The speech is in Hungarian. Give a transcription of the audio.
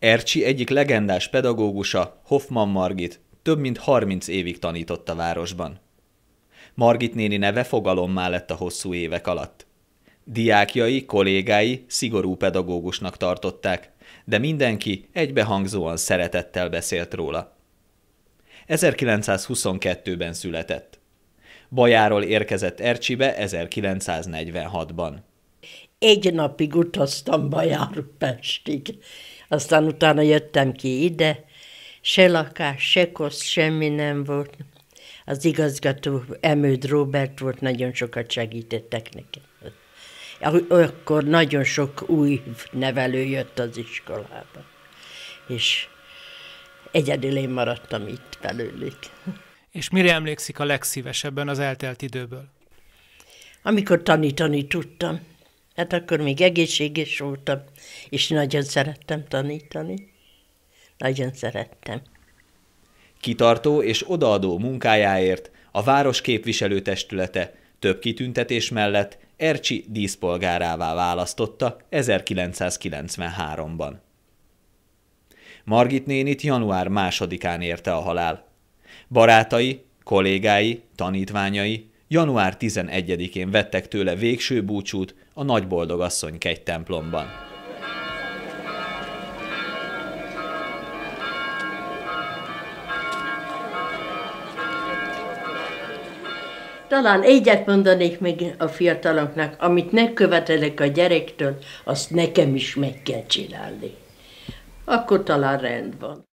Ercsi egyik legendás pedagógusa, Hoffman Margit, több mint 30 évig tanított a városban. Margit néni neve fogalommá lett a hosszú évek alatt. Diákjai, kollégái szigorú pedagógusnak tartották, de mindenki egybehangzóan szeretettel beszélt róla. 1922-ben született. Bajáról érkezett Ercsibe 1946-ban. Egy napig utaztam Bajáról Pestig, aztán utána jöttem ki ide, se lakás, se kosz, semmi nem volt. Az igazgató Emőd Robert volt, nagyon sokat segítettek nekem. Akkor nagyon sok új nevelő jött az iskolába, és egyedül én maradtam itt belőlük. És mire emlékszik a legszívesebben az eltelt időből? Amikor tanítani tudtam. Hát akkor még egészséges voltam, és nagyon szerettem tanítani. Nagyon szerettem. Kitartó és odaadó munkájáért a város képviselőtestülete több kitüntetés mellett Ercsi díszpolgárává választotta 1993-ban. Margit nénit január másodikán érte a halál. Barátai, kollégái, tanítványai január 11-én vettek tőle végső búcsút a Nagyboldogasszony kegy templomban. Talán egyet mondanék még a fiataloknak, amit megkövetelek a gyerektől, azt nekem is meg kell csinálni. Akkor talán rend van.